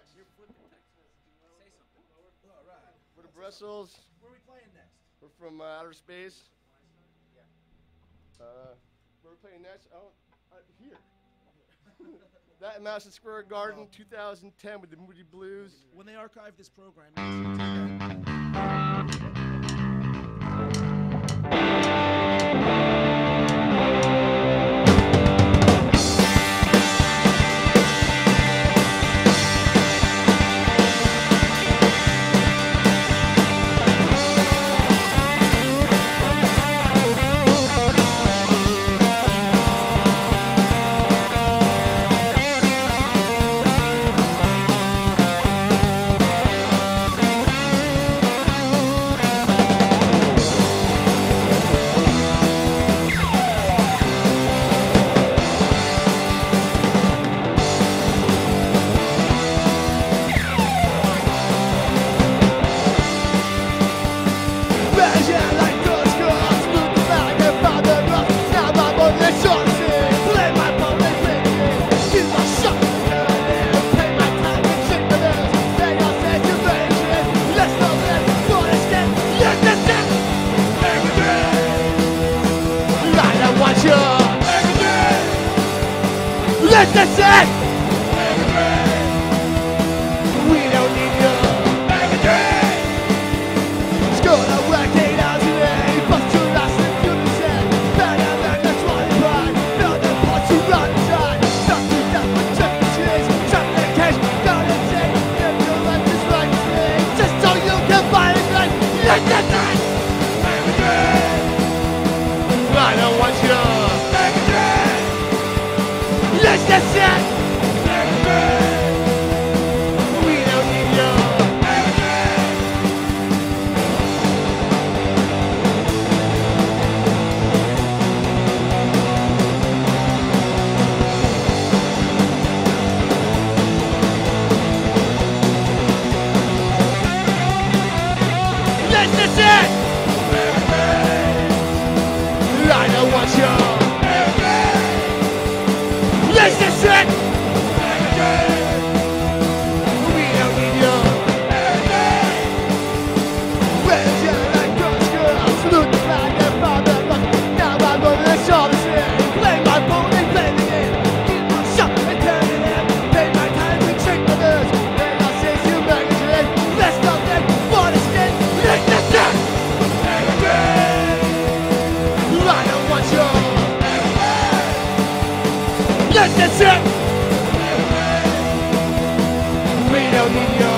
next? You're flipping text messages. Say something. All right. For the Bristles. Where are we playing next? We're from uh, outer space. Uh, where are we playing next? Oh, uh, here. that in Madison Square Garden, 2010, with the Moody Blues. When they archive this program, 77! 谢。That's it. We don't need your